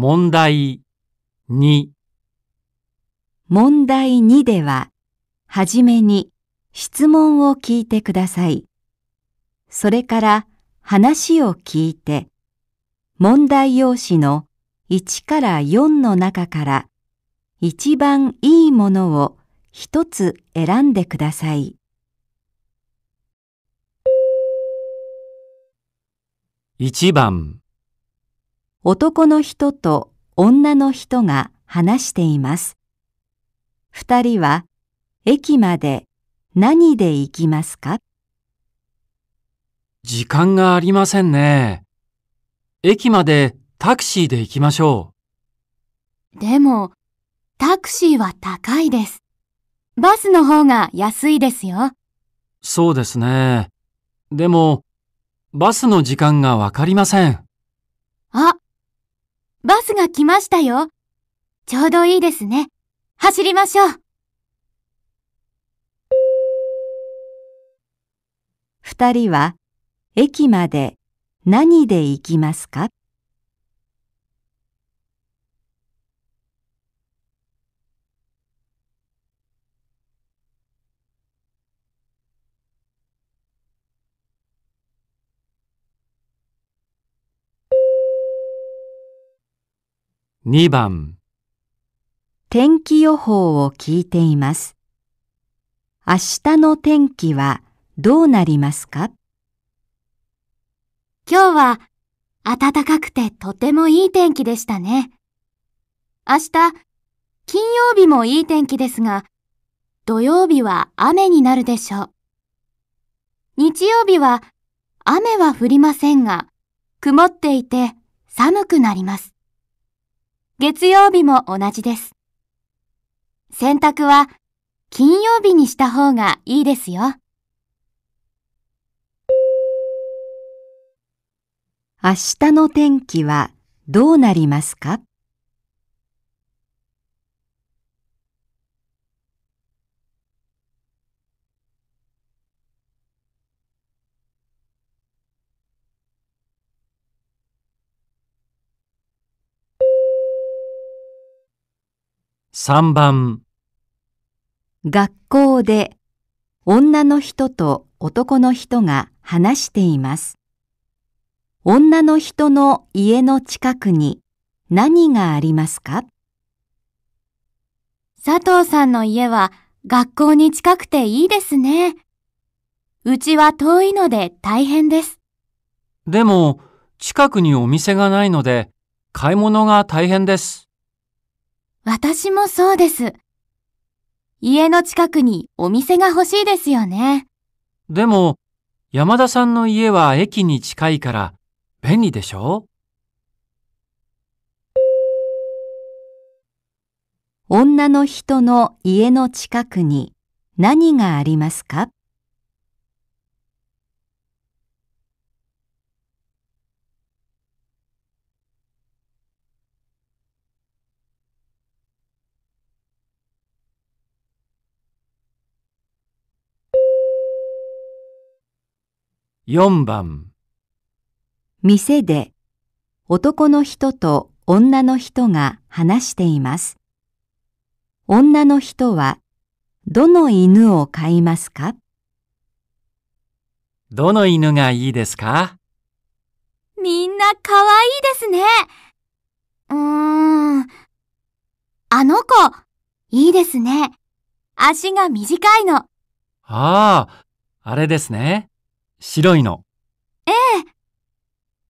問題2問題2では、はじめに質問を聞いてください。それから話を聞いて、問題用紙の1から4の中から一番いいものを一つ選んでください。1番男の人と女の人が話しています。二人は駅まで何で行きますか？時間がありませんね。駅までタクシーで行きましょでも、タクシーは高いです。バスの方が安いですよ。う。そうですね。でも、バスの時間がわかりません。あ、バスが来ましたよ。ちょうどいいですね。走りましょう。二人は駅まで何で行きますか？2番天気予報を聞いています。明日の天気はどうなりますか？今日は暖かくてとてもいい天気でしたね。明日、金曜日もいい天気ですが、土曜日は雨になるでしょう。日曜日は雨は降りませんが、曇っていて寒くなります。月曜日も同じです。洗濯は金曜日にした方がいいですよ。明日の天気はどうなりますか？3番学校で女の人と男の人が話しています。女の人の家の近くに何がありますか？佐藤さんの家は学校に近くていいですね。うちは遠いので大変です。でも、近くにお店がないので、買い物が大変です。私もそうです。家の近くにお店が欲しいですよね。でも、山田さんの家は駅に近いから便利でしょ？女の人の家の近くに何がありますか？4番店で男の人と女の人が話しています。女の人はどの犬を飼いますか？どの犬がいいですか？みんな可愛いですね。うーん。あの子、いいですね。足が短いの。ああ、あれですね。白いの。ええ。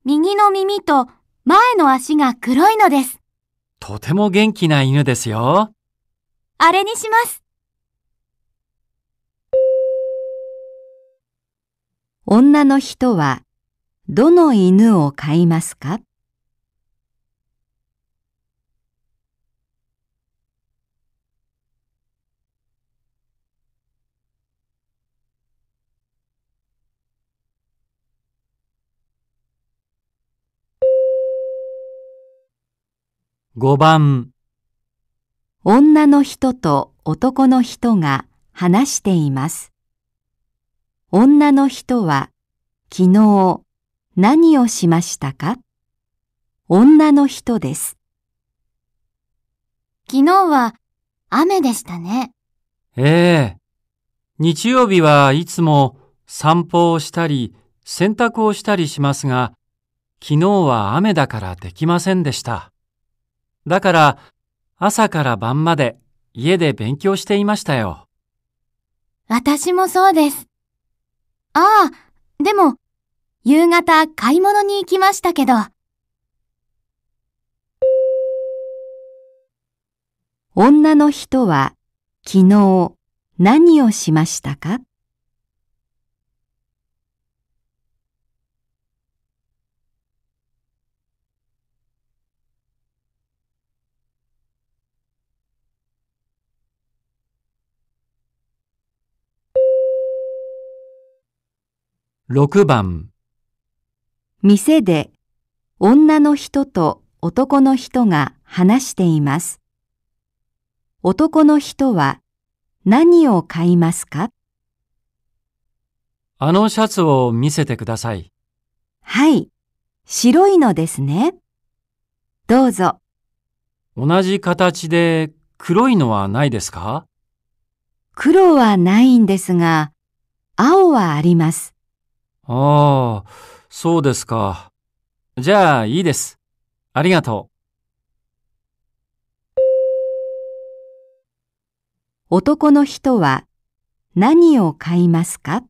右の耳と前の足が黒いのです。とても元気な犬ですよ。あれにします。女の人はどの犬を飼いますか？5番女の人と男の人が話しています。女の人は昨日何をしましたか？女の人です。昨日は雨でしたね。ええ日曜日はいつも散歩をしたり洗濯をしたりしますが、昨日は雨だからできませんでした。だから朝から晩まで家で勉強していましたよ。私もそうです。ああ、でも、夕方買い物に行きましたけど、女の人は昨日何をしましたか？6番、店で女の人と男の人が話しています。男の人は何を買いますか？あのシャツを見せてください。はい、白いのですね。どうぞ。同じ形で黒いのはないですか？黒はないんですが、青はあります。ああ、そうですか。じゃあいいです。ありがとう。男の人は何を買いますか？